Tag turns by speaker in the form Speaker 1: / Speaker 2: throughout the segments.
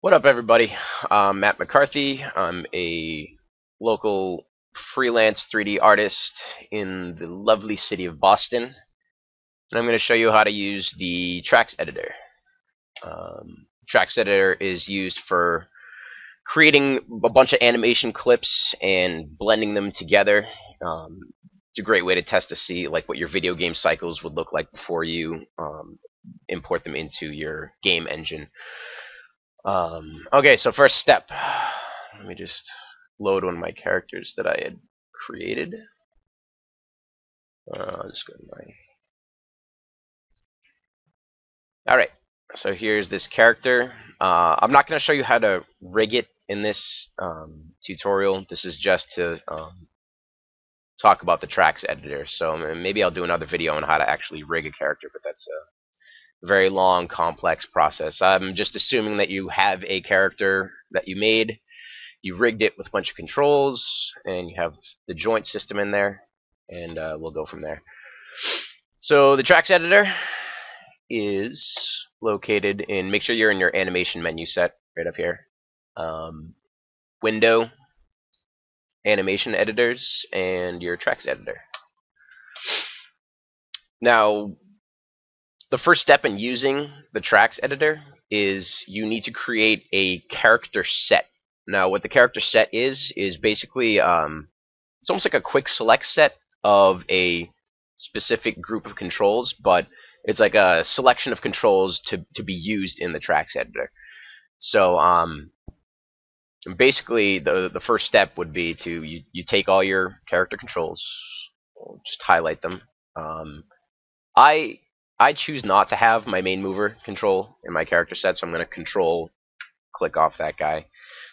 Speaker 1: What up, everybody? I'm Matt McCarthy. I'm a local freelance 3D artist in the lovely city of Boston. And I'm going to show you how to use the Trax Editor. Um, Trax Editor is used for creating a bunch of animation clips and blending them together. Um, it's a great way to test to see like what your video game cycles would look like before you um, import them into your game engine. Um, okay, so first step. Let me just load one of my characters that I had created. Uh, I'll just go to my. Alright, so here's this character. Uh, I'm not going to show you how to rig it in this um, tutorial. This is just to um, talk about the Trax editor. So maybe I'll do another video on how to actually rig a character, but that's a very long, complex process. I'm just assuming that you have a character that you made, you rigged it with a bunch of controls, and you have the joint system in there, and uh, we'll go from there. So the Trax editor is located in, make sure you're in your animation menu set right up here. Um, window, animation editors, and your Trax editor. Now, the first step in using the Trax editor is you need to create a character set. Now, what the character set is is basically um, it's almost like a quick select set of a specific group of controls, but it's like a selection of controls to to be used in the Trax editor. So um, basically, the the first step would be to you you take all your character controls, just highlight them. Um, I I choose not to have my main mover control in my character set, so I'm going to control click off that guy.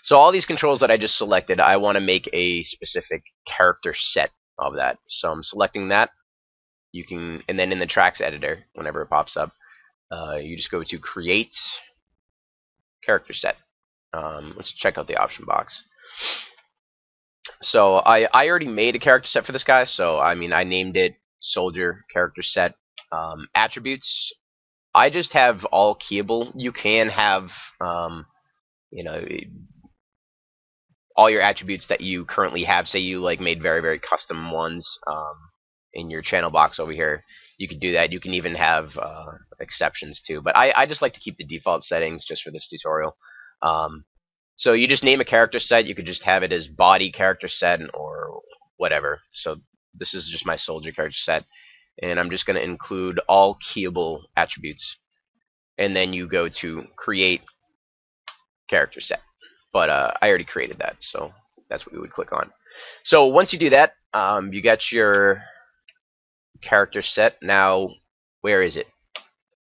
Speaker 1: So all these controls that I just selected, I want to make a specific character set of that. So I'm selecting that. You can, and then in the Trax editor, whenever it pops up, uh, you just go to create character set. Um, let's check out the option box. So I, I already made a character set for this guy, so I mean I named it soldier character set um, attributes, I just have all keyable. You can have, um, you know, all your attributes that you currently have. Say you like made very very custom ones um, in your channel box over here. You can do that. You can even have uh, exceptions too. But I, I just like to keep the default settings just for this tutorial. Um, so you just name a character set. You could just have it as body character set or whatever. So this is just my soldier character set and I'm just going to include all keyable attributes. And then you go to create character set. But uh, I already created that so that's what we would click on. So once you do that um, you got your character set. Now where is it?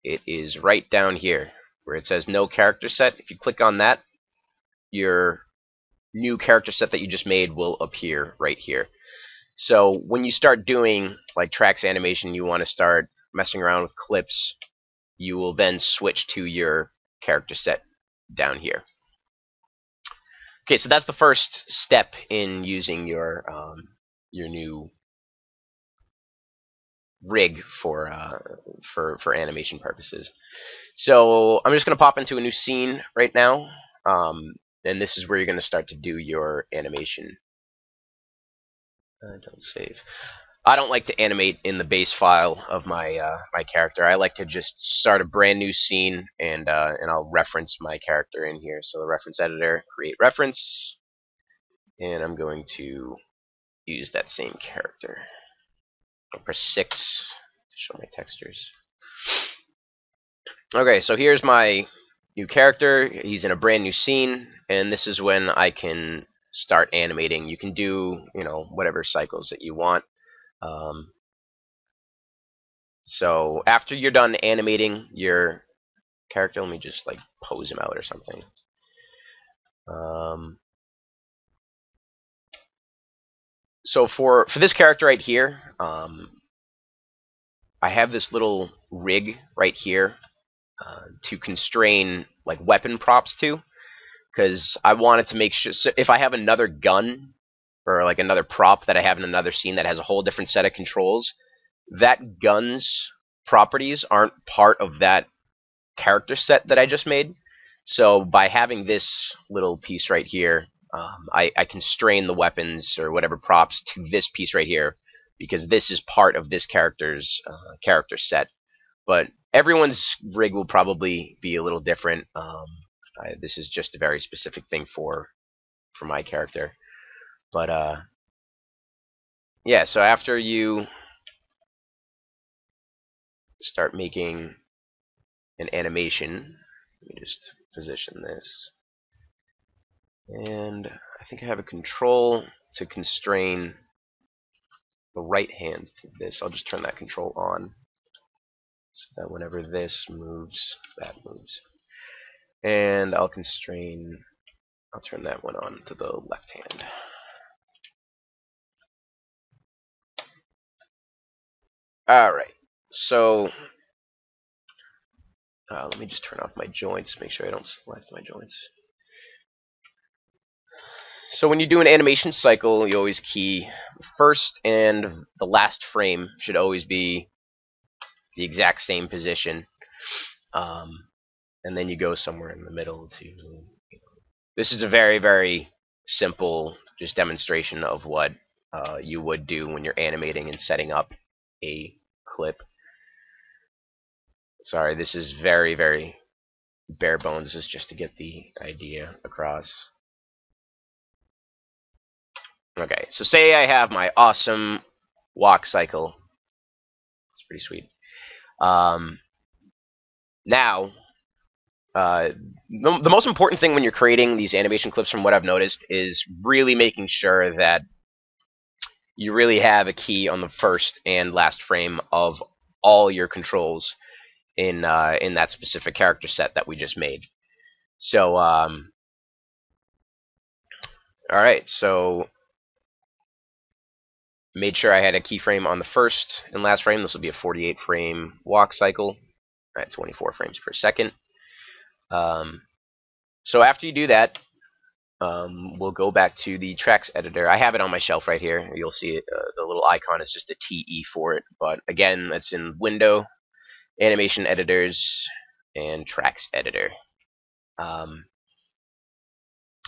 Speaker 1: It is right down here where it says no character set. If you click on that your new character set that you just made will appear right here so when you start doing like Trax animation, you want to start messing around with clips, you will then switch to your character set down here. Okay, so that's the first step in using your um, your new rig for uh, for for animation purposes. So I'm just going to pop into a new scene right now, um, and this is where you're going to start to do your animation uh, don't save. I don't like to animate in the base file of my uh, my character. I like to just start a brand new scene and uh, and I'll reference my character in here. So the reference editor, create reference, and I'm going to use that same character. I'll press six to show my textures. Okay, so here's my new character. He's in a brand new scene, and this is when I can start animating. You can do, you know, whatever cycles that you want. Um, so after you're done animating your character, let me just like pose him out or something. Um, so for for this character right here, um, I have this little rig right here uh, to constrain like weapon props to because I wanted to make sure so if I have another gun or like another prop that I have in another scene that has a whole different set of controls, that gun's properties aren't part of that character set that I just made. So by having this little piece right here, um, I, I constrain the weapons or whatever props to this piece right here because this is part of this character's uh, character set. But everyone's rig will probably be a little different. Um, I, this is just a very specific thing for for my character. But uh, yeah, so after you start making an animation, let me just position this. And I think I have a control to constrain the right hand to this. I'll just turn that control on so that whenever this moves, that moves. And I'll constrain, I'll turn that one on to the left hand. Alright, so uh, let me just turn off my joints, make sure I don't select my joints. So when you do an animation cycle, you always key first and the last frame should always be the exact same position. Um, and then you go somewhere in the middle to... You know, this is a very, very simple just demonstration of what uh, you would do when you're animating and setting up a clip. Sorry, this is very, very bare bones. This is just to get the idea across. Okay, so say I have my awesome walk cycle. It's pretty sweet. Um, now, uh, the, the most important thing when you're creating these animation clips, from what I've noticed, is really making sure that you really have a key on the first and last frame of all your controls in uh, in that specific character set that we just made. So, um, all right, so made sure I had a keyframe on the first and last frame. This will be a 48 frame walk cycle at 24 frames per second. Um, so after you do that, um, we'll go back to the Trax editor. I have it on my shelf right here. You'll see it, uh, the little icon is just a TE for it. But again, it's in Window, Animation Editors, and Trax Editor. Um,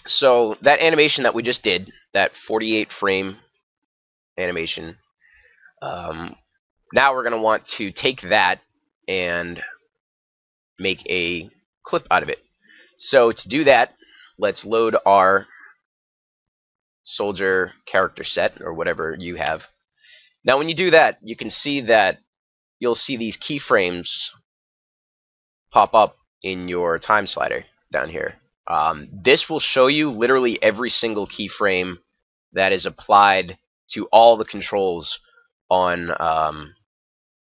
Speaker 1: so that animation that we just did, that 48 frame animation. Um, now we're going to want to take that and make a clip out of it. So to do that, let's load our soldier character set, or whatever you have. Now when you do that, you can see that you'll see these keyframes pop up in your time slider down here. Um, this will show you literally every single keyframe that is applied to all the controls on um,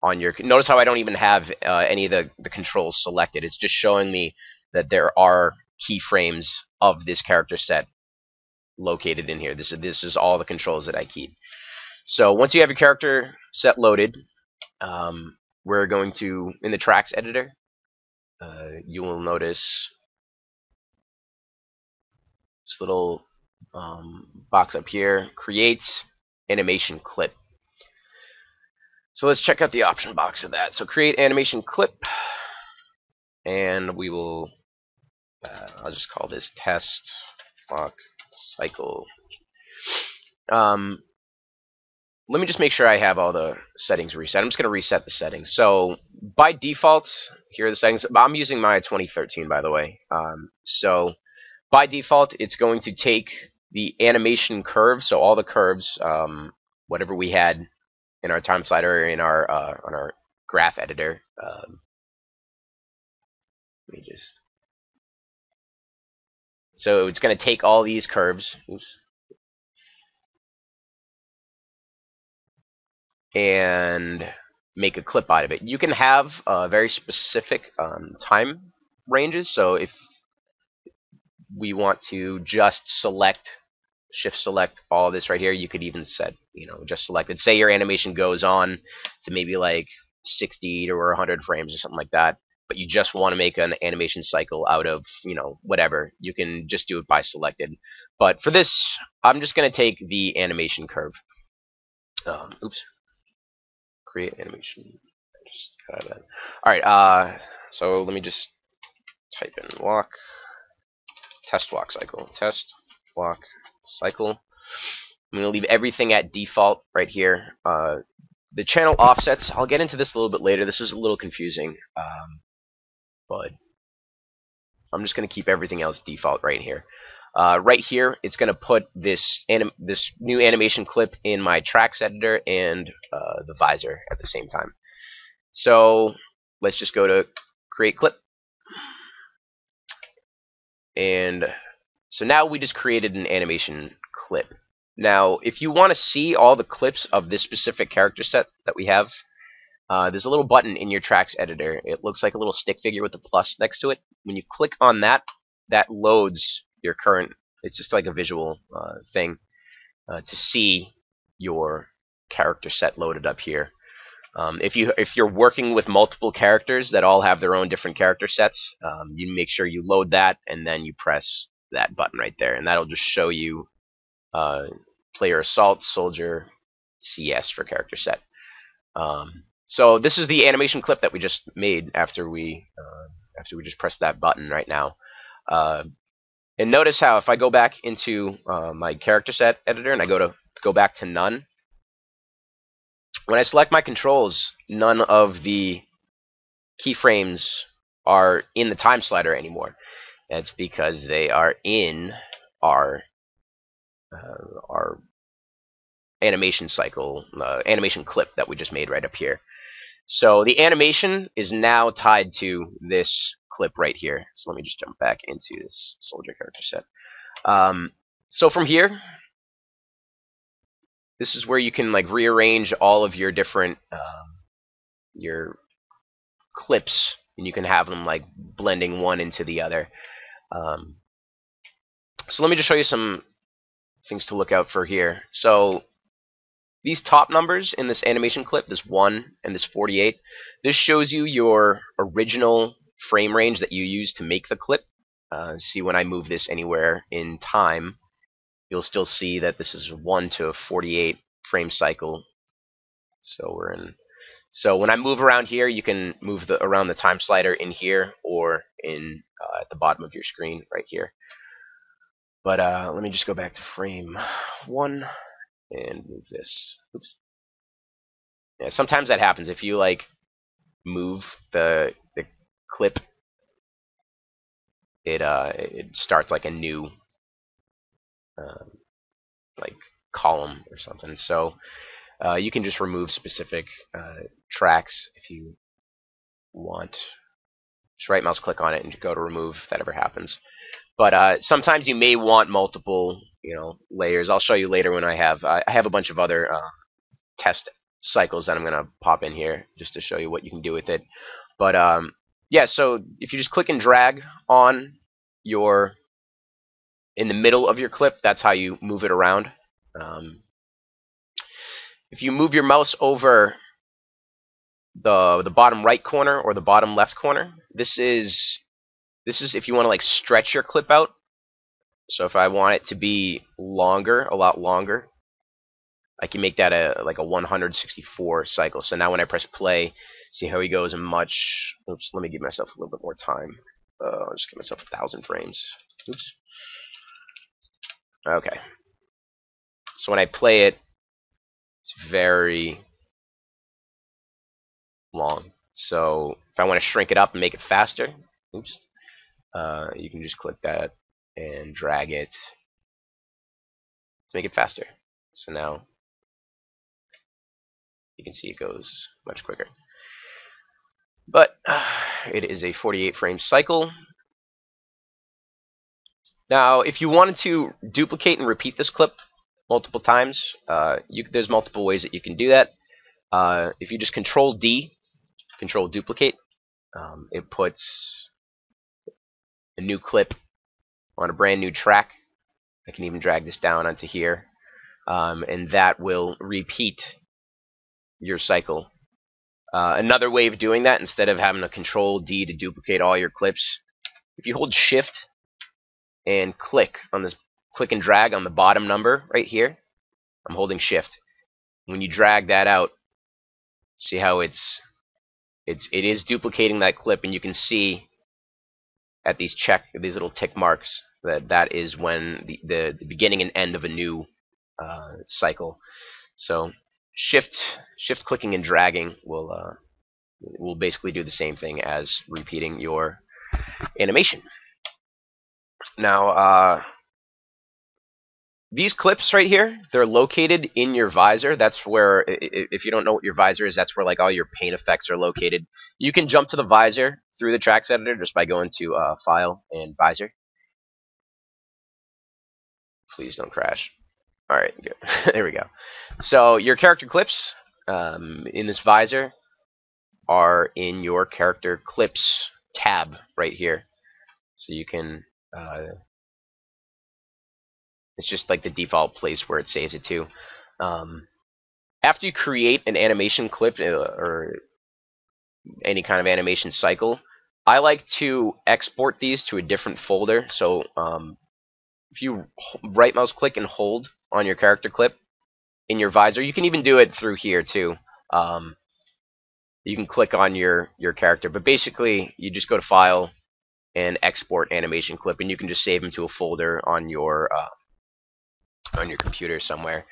Speaker 1: on your. Notice how I don't even have uh, any of the the controls selected. It's just showing me that there are keyframes of this character set located in here. This is this is all the controls that I keyed. So once you have your character set loaded, um, we're going to in the Trax editor. Uh, you will notice this little um, box up here creates animation clip. So let's check out the option box of that. So create animation clip, and we will, uh, I'll just call this test walk cycle. Um, let me just make sure I have all the settings reset. I'm just going to reset the settings. So by default, here are the settings. I'm using my 2013, by the way. Um, so by default, it's going to take the animation curve, so all the curves, um, whatever we had in our time slider in our uh, on our graph editor. Um, let me just. So it's going to take all these curves. Oops, and make a clip out of it. You can have uh, very specific um, time ranges. So if we want to just select shift select all this right here, you could even set, you know, just selected. Say your animation goes on to maybe like 60 or 100 frames or something like that, but you just want to make an animation cycle out of, you know, whatever. You can just do it by selected. But for this, I'm just going to take the animation curve. Um, oops. Create animation. All right. Uh, so let me just type in walk test walk cycle. Test walk cycle. I'm going to leave everything at default right here. Uh, the channel offsets, I'll get into this a little bit later. This is a little confusing, um, but I'm just going to keep everything else default right here. Uh, right here, it's going to put this this new animation clip in my Trax editor and uh, the visor at the same time. So let's just go to create clip. And so now we just created an animation clip. Now, if you want to see all the clips of this specific character set that we have, uh, there's a little button in your Trax editor. It looks like a little stick figure with a plus next to it. When you click on that, that loads your current, it's just like a visual uh, thing uh, to see your character set loaded up here. Um, if you if you're working with multiple characters that all have their own different character sets, um, you make sure you load that and then you press that button right there, and that'll just show you uh, player assault, soldier, CS for character set. Um, so this is the animation clip that we just made after we uh, after we just pressed that button right now. Uh, and notice how if I go back into uh, my character set editor and I go to go back to none, when I select my controls, none of the keyframes are in the time slider anymore. That's because they are in our uh, our animation cycle, uh, animation clip that we just made right up here. So the animation is now tied to this clip right here. So let me just jump back into this soldier character set. Um, so from here, this is where you can like rearrange all of your different um, your clips, and you can have them like blending one into the other. Um, so let me just show you some things to look out for here. So these top numbers in this animation clip, this 1 and this 48, this shows you your original frame range that you use to make the clip. Uh, see when I move this anywhere in time, you'll still see that this is 1 to 48 frame cycle. So we're in. So when I move around here, you can move the around the time slider in here or in uh, at the bottom of your screen right here. But uh, let me just go back to frame one and move this. Oops. Yeah, sometimes that happens if you like move the the clip. It uh it starts like a new um, like column or something. So uh, you can just remove specific uh, tracks if you want. Just right mouse click on it and go to remove if that ever happens. But uh, sometimes you may want multiple, you know, layers. I'll show you later when I have. I have a bunch of other uh, test cycles that I'm going to pop in here just to show you what you can do with it. But um, yeah, so if you just click and drag on your in the middle of your clip, that's how you move it around. Um, if you move your mouse over the the bottom right corner or the bottom left corner, this is this is if you want to like stretch your clip out. So if I want it to be longer, a lot longer, I can make that a like a 164 cycle. So now when I press play, see how he goes much. Oops, let me give myself a little bit more time. Uh, I'll just give myself a thousand frames. Oops. Okay. So when I play it, it's very long. So if I want to shrink it up and make it faster, oops, uh, you can just click that and drag it to make it faster. So now you can see it goes much quicker. But uh, it is a 48 frame cycle. Now, if you wanted to duplicate and repeat this clip, multiple times. Uh, you, there's multiple ways that you can do that. Uh, if you just Control D, Control Duplicate, um, it puts a new clip on a brand new track. I can even drag this down onto here, um, and that will repeat your cycle. Uh, another way of doing that, instead of having a Control D to duplicate all your clips, if you hold Shift and click on this click and drag on the bottom number right here. I'm holding shift. When you drag that out, see how it's it's it is duplicating that clip and you can see at these check these little tick marks that that is when the the, the beginning and end of a new uh, cycle. So shift shift clicking and dragging will uh, will basically do the same thing as repeating your animation. Now, uh, these clips right here, they're located in your visor. That's where, if you don't know what your visor is, that's where like all your paint effects are located. You can jump to the visor through the Trax editor just by going to uh, File and Visor. Please don't crash. All right, good. there we go. So your character clips um, in this visor are in your character clips tab right here. So you can, uh, it's just like the default place where it saves it to. Um, after you create an animation clip uh, or any kind of animation cycle, I like to export these to a different folder. So um, if you right mouse click and hold on your character clip in your visor, you can even do it through here too. Um, you can click on your your character, but basically you just go to File and Export Animation Clip, and you can just save them to a folder on your uh, on your computer somewhere,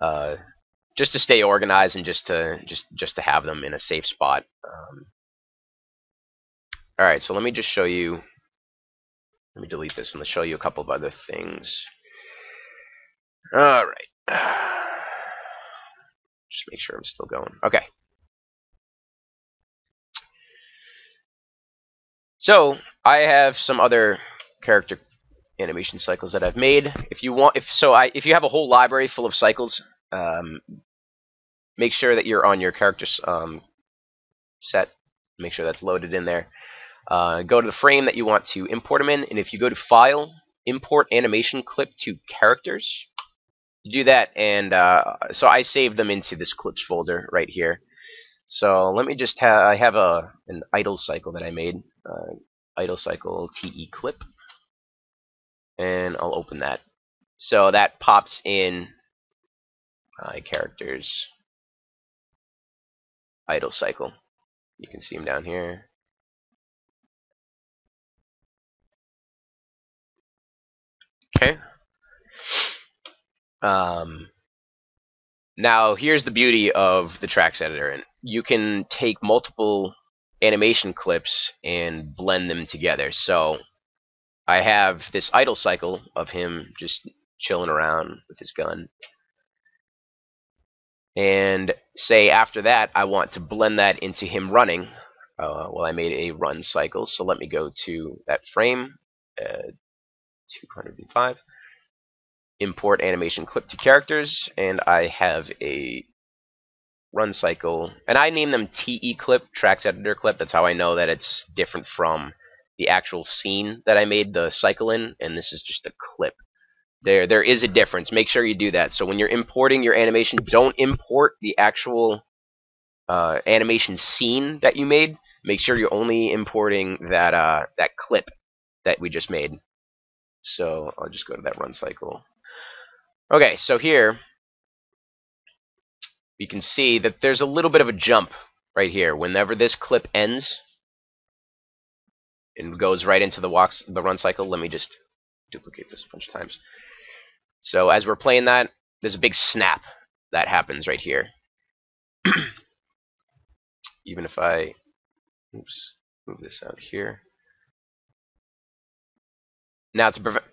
Speaker 1: uh, just to stay organized and just to just just to have them in a safe spot. Um, all right, so let me just show you. Let me delete this and let's show you a couple of other things. All right. Just make sure I'm still going. Okay. So I have some other character animation cycles that I've made. If you want, if so, I if you have a whole library full of cycles, um, make sure that you're on your character um, set. Make sure that's loaded in there. Uh, go to the frame that you want to import them in, and if you go to File, Import Animation Clip to Characters, do that, and uh, so I saved them into this clips folder right here. So let me just have, I have a an idle cycle that I made, uh, idle cycle TE clip, and I'll open that. So that pops in my characters idle cycle. You can see them down here. Okay. Um, now, here's the beauty of the Trax editor. And you can take multiple animation clips and blend them together. So I have this idle cycle of him just chilling around with his gun. And say after that, I want to blend that into him running. Uh, well, I made a run cycle, so let me go to that frame, uh, 205 import animation clip to characters, and I have a run cycle, and I name them TE clip, Trax editor clip. That's how I know that it's different from the actual scene that I made the cycle in, and this is just a clip. There, there is a difference. Make sure you do that. So when you're importing your animation, don't import the actual uh, animation scene that you made. Make sure you're only importing that uh, that clip that we just made. So I'll just go to that run cycle. Okay, so here you can see that there's a little bit of a jump right here. Whenever this clip ends and goes right into the walks the run cycle, let me just duplicate this a bunch of times. So as we're playing that, there's a big snap that happens right here. Even if I oops, move this out here. Now to prevent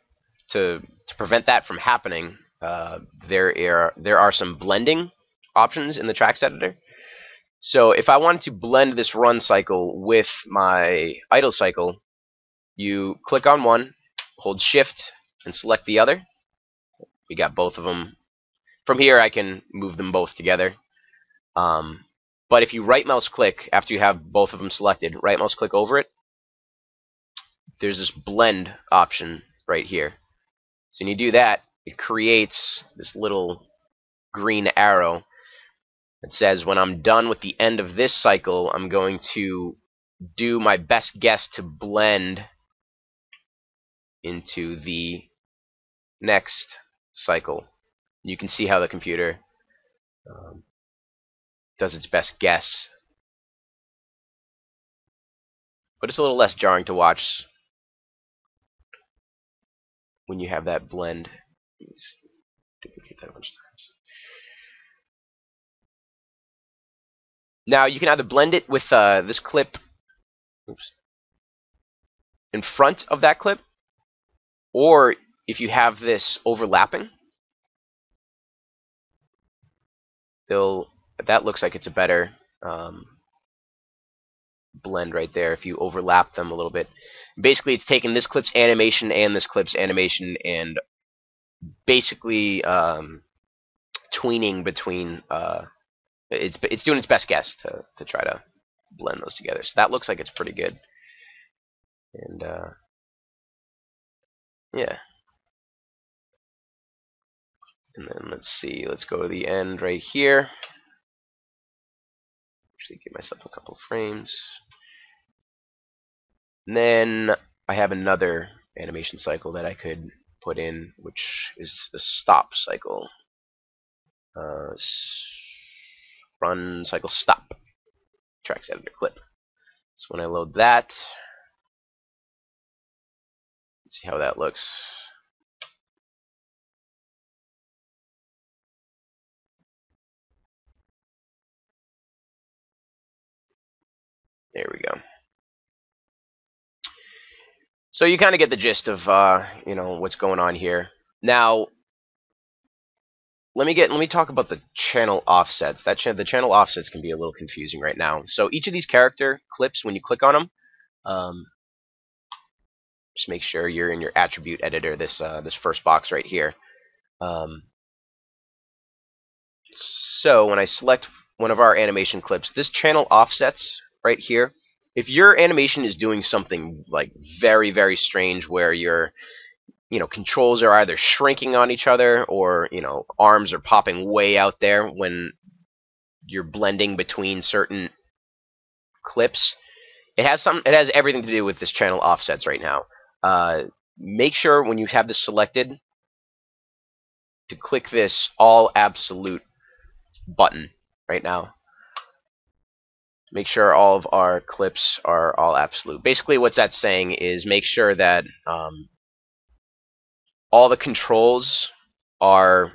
Speaker 1: to to prevent that from happening, uh, there are there are some blending options in the Trax editor. So if I wanted to blend this run cycle with my idle cycle, you click on one, hold shift, and select the other. We got both of them. From here I can move them both together. Um, but if you right mouse click after you have both of them selected, right mouse click over it, there's this blend option right here. So when you do that, it creates this little green arrow that says when I'm done with the end of this cycle, I'm going to do my best guess to blend into the next cycle. You can see how the computer um, does its best guess. But it's a little less jarring to watch when you have that blend. Duplicate that a bunch of times. Now you can either blend it with uh, this clip oops, in front of that clip, or if you have this overlapping, they'll that looks like it's a better um, blend right there if you overlap them a little bit. Basically, it's taking this clip's animation and this clip's animation and basically um, tweening between. Uh, it's it's doing its best guess to to try to blend those together. So that looks like it's pretty good. And uh, yeah. And then let's see, let's go to the end right here. Actually, give myself a couple frames. And then I have another animation cycle that I could put in, which is the stop cycle. Uh, run cycle stop. Trax editor clip. So when I load that, let's see how that looks. There we go. So you kind of get the gist of uh, you know what's going on here. Now, let me get let me talk about the channel offsets. That cha the channel offsets can be a little confusing right now. So each of these character clips, when you click on them, um, just make sure you're in your attribute editor. This uh, this first box right here. Um, so when I select one of our animation clips, this channel offsets right here, if your animation is doing something like very, very strange where your you know controls are either shrinking on each other or you know arms are popping way out there when you're blending between certain clips. It has some it has everything to do with this channel offsets right now. Uh, make sure when you have this selected to click this all absolute button right now. Make sure all of our clips are all absolute. Basically, what that's saying is make sure that um, all the controls are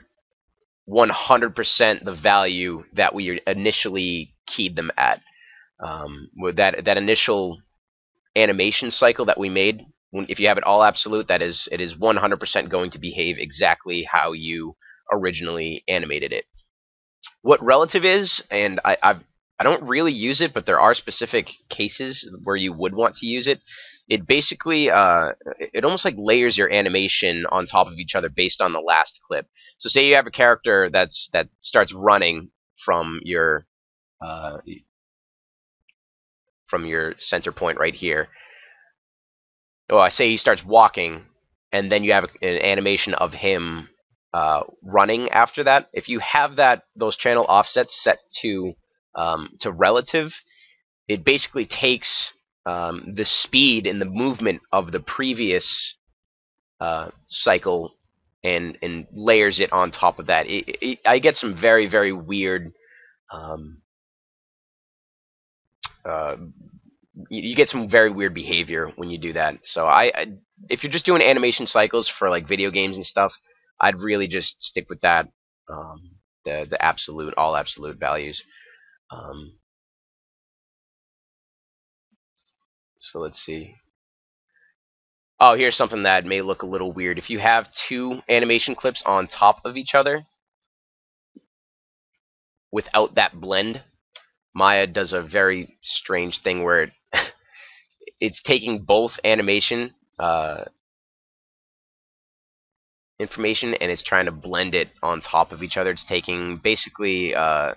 Speaker 1: 100% the value that we initially keyed them at. Um, with that that initial animation cycle that we made, if you have it all absolute, that is it is 100% going to behave exactly how you originally animated it. What relative is, and I, I've I don't really use it, but there are specific cases where you would want to use it. It basically, uh, it almost like layers your animation on top of each other based on the last clip. So say you have a character that's that starts running from your uh, from your center point right here. Oh, I say he starts walking, and then you have an animation of him uh, running after that. If you have that those channel offsets set to um, to relative, it basically takes um, the speed and the movement of the previous uh, cycle and and layers it on top of that. It, it, I get some very very weird. Um, uh, you, get some very weird behavior when you do that. So I, I, if you're just doing animation cycles for like video games and stuff, I'd really just stick with that. Um, the the absolute all absolute values. Um, so let's see. Oh, here's something that may look a little weird. If you have two animation clips on top of each other without that blend, Maya does a very strange thing where it it's taking both animation uh, information and it's trying to blend it on top of each other. It's taking basically uh,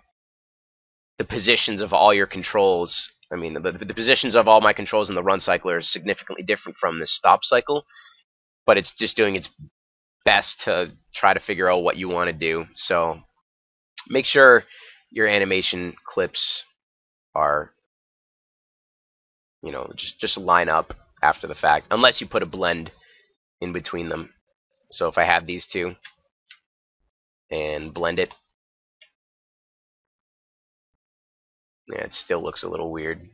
Speaker 1: the positions of all your controls. I mean, the, the positions of all my controls in the run cycle are significantly different from the stop cycle, but it's just doing its best to try to figure out what you want to do. So make sure your animation clips are, you know, just just line up after the fact, unless you put a blend in between them. So if I have these two and blend it, Yeah, it still looks a little weird.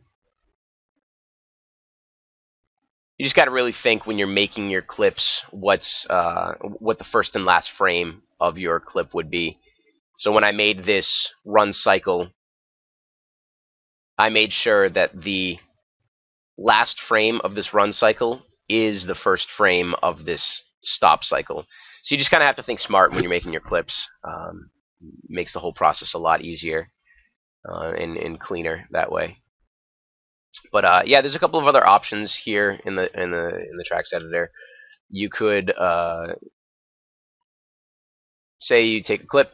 Speaker 1: you just got to really think when you're making your clips what's uh, what the first and last frame of your clip would be. So when I made this run cycle, I made sure that the last frame of this run cycle is the first frame of this stop cycle. So you just kind of have to think smart when you're making your clips. Um, makes the whole process a lot easier uh, and, and cleaner that way. But uh, yeah, there's a couple of other options here in the in the in the Trax editor. You could uh, say you take a clip,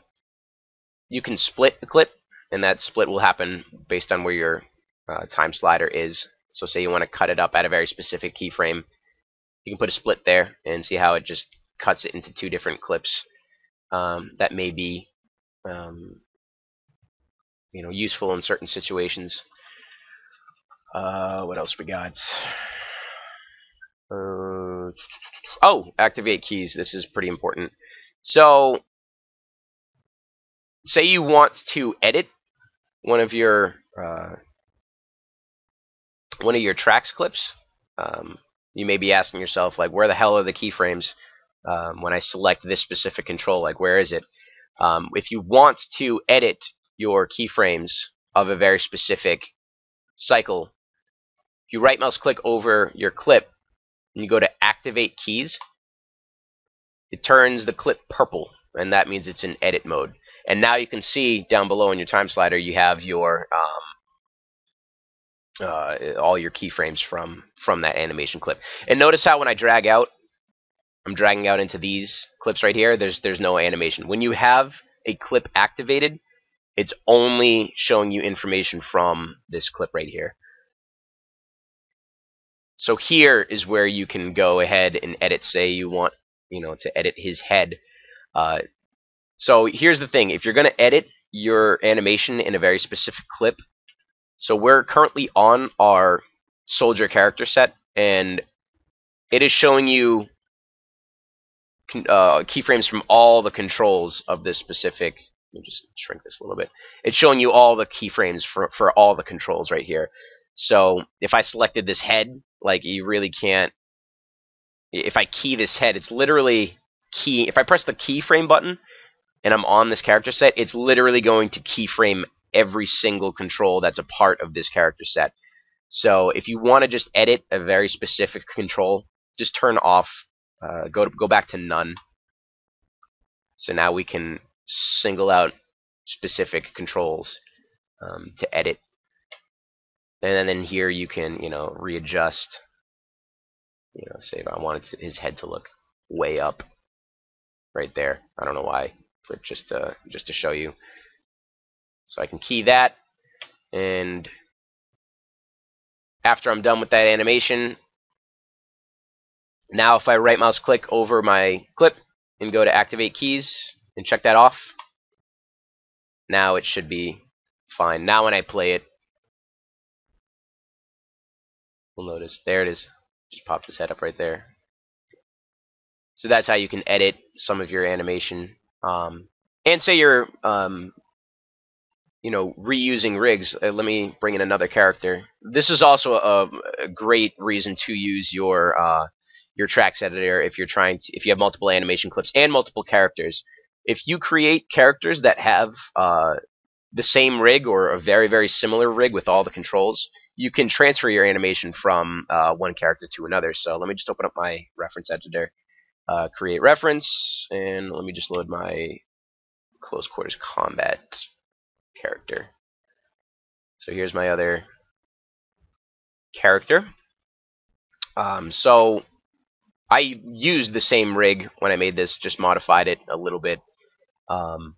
Speaker 1: you can split the clip, and that split will happen based on where your uh, time slider is. So say you want to cut it up at a very specific keyframe, you can put a split there and see how it just cuts it into two different clips. Um, that may be um, you know useful in certain situations. Uh, what else we got? Uh, oh, activate keys. This is pretty important. So, say you want to edit one of your uh, one of your Trax clips. Um, you may be asking yourself, like, where the hell are the keyframes um, when I select this specific control? Like, where is it? Um, if you want to edit your keyframes of a very specific cycle, you right mouse click over your clip and you go to activate keys, it turns the clip purple and that means it's in edit mode. And now you can see down below in your time slider you have your um, uh, all your keyframes from from that animation clip. And notice how when I drag out, I'm dragging out into these clips right here. There's there's no animation. When you have a clip activated, it's only showing you information from this clip right here. So here is where you can go ahead and edit. Say you want, you know, to edit his head. Uh, so here's the thing: if you're going to edit your animation in a very specific clip, so we're currently on our soldier character set, and it is showing you uh, keyframes from all the controls of this specific. Let me just shrink this a little bit. It's showing you all the keyframes for for all the controls right here. So if I selected this head, like you really can't. If I key this head, it's literally key. If I press the keyframe button and I'm on this character set, it's literally going to keyframe every single control that's a part of this character set. So if you want to just edit a very specific control, just turn off, uh, go to, go back to none. So now we can single out specific controls um, to edit and then here you can, you know, readjust. You know, say I wanted his head to look way up, right there. I don't know why, but just uh, just to show you. So I can key that, and after I'm done with that animation, now if I right mouse click over my clip and go to activate keys and check that off, now it should be fine. Now when I play it, We'll notice. There it is. Just pop this head up right there. So that's how you can edit some of your animation. Um, and say you're, um, you know, reusing rigs. Uh, let me bring in another character. This is also a, a great reason to use your uh, your Trax editor if you're trying to, if you have multiple animation clips and multiple characters. If you create characters that have uh, the same rig or a very very similar rig with all the controls, you can transfer your animation from uh, one character to another. So let me just open up my reference editor, uh, create reference, and let me just load my close quarters combat character. So here's my other character. Um, so I used the same rig when I made this, just modified it a little bit. Um,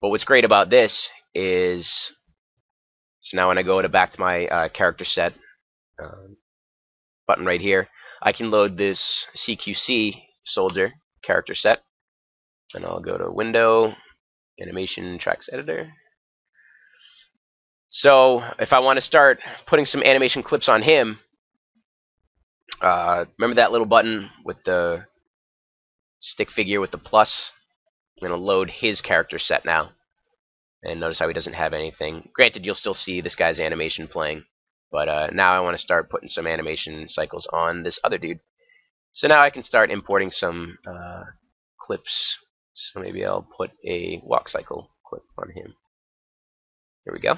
Speaker 1: but what's great about this is so now when I go to back to my uh, character set um, button right here, I can load this CQC soldier character set. And I'll go to Window, Animation Trax Editor. So if I want to start putting some animation clips on him, uh, remember that little button with the stick figure with the plus? I'm going to load his character set now. And notice how he doesn't have anything. Granted, you'll still see this guy's animation playing. But uh, now I want to start putting some animation cycles on this other dude. So now I can start importing some uh, clips. So maybe I'll put a walk cycle clip on him. There we go.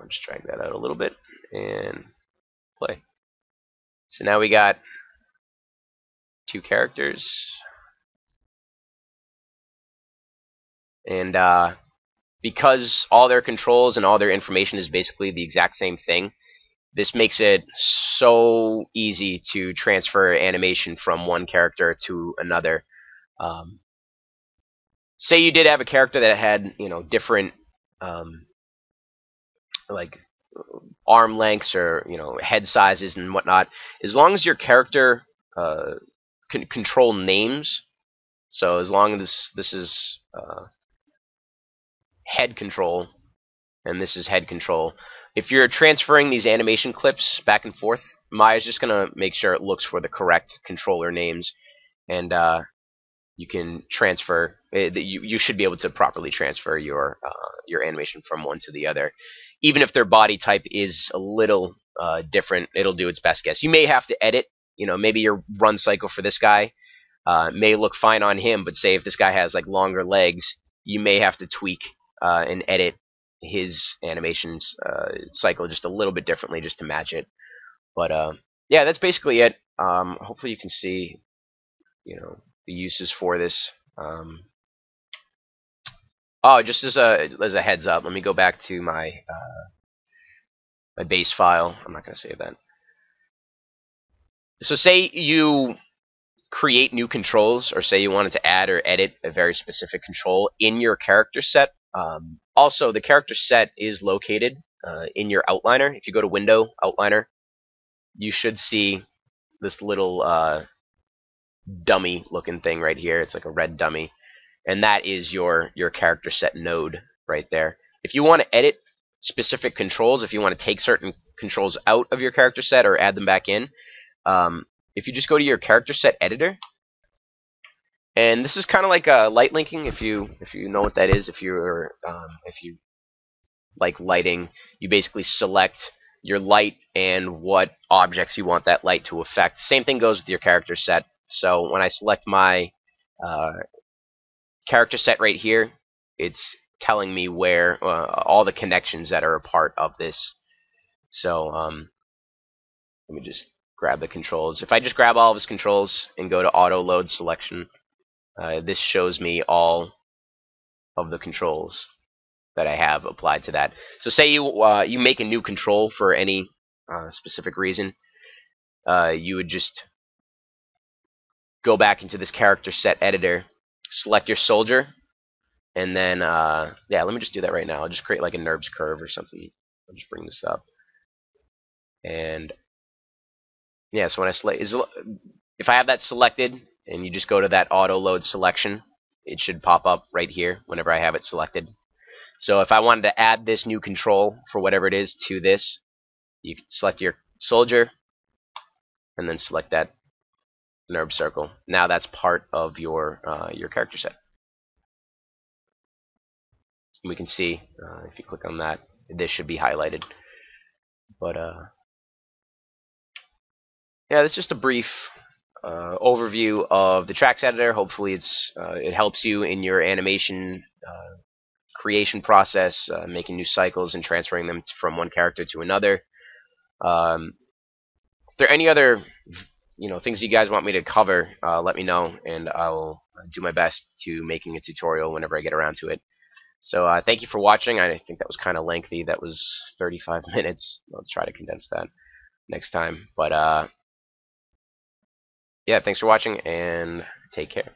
Speaker 1: I'll just drag that out a little bit and play. So now we got two characters. And uh, because all their controls and all their information is basically the exact same thing, this makes it so easy to transfer animation from one character to another. Um, say you did have a character that had you know different um, like arm lengths or you know head sizes and whatnot. As long as your character uh, can control names, so as long as this this is uh, head control and this is head control. If you're transferring these animation clips back and forth, Maya's just going to make sure it looks for the correct controller names, and uh, you can transfer. Uh, you you should be able to properly transfer your uh, your animation from one to the other, even if their body type is a little uh, different. It'll do its best guess. You may have to edit. You know, maybe your run cycle for this guy uh, may look fine on him, but say if this guy has like longer legs, you may have to tweak uh, and edit his animations uh, cycle just a little bit differently just to match it. But uh, yeah, that's basically it. Um, hopefully you can see, you know, the uses for this. Um, oh, just as a as a heads up, let me go back to my uh, my base file. I'm not going to save that. So say you create new controls, or say you wanted to add or edit a very specific control in your character set. Um, also, the character set is located uh, in your outliner. If you go to Window, Outliner, you should see this little uh, dummy looking thing right here. It's like a red dummy. And that is your, your character set node right there. If you want to edit specific controls, if you want to take certain controls out of your character set or add them back in, um, if you just go to your character set editor, and this is kind of like a light linking, if you if you know what that is. If you're um, if you like lighting, you basically select your light and what objects you want that light to affect. Same thing goes with your character set. So when I select my uh, character set right here, it's telling me where uh, all the connections that are a part of this. So um, let me just grab the controls. If I just grab all of his controls and go to auto load selection, uh, this shows me all of the controls that I have applied to that. So say you uh, you make a new control for any uh, specific reason, uh, you would just go back into this character set editor, select your soldier, and then uh, yeah, let me just do that right now. I'll just create like a NURBS curve or something. I'll just bring this up, and yeah, so when I select, if I have that selected, and you just go to that auto load selection, it should pop up right here whenever I have it selected. So if I wanted to add this new control for whatever it is to this, you select your soldier and then select that NURB circle. Now that's part of your uh, your character set. We can see uh, if you click on that, this should be highlighted. But uh, yeah, that's just a brief uh, overview of the Trax editor. Hopefully, it's uh, it helps you in your animation uh, creation process, uh, making new cycles and transferring them from one character to another. Um, if there are any other you know things you guys want me to cover, uh, let me know, and I'll do my best to making a tutorial whenever I get around to it. So uh, thank you for watching. I think that was kind of lengthy. That was 35 minutes. I'll try to condense that next time. But yeah, thanks for watching and take care.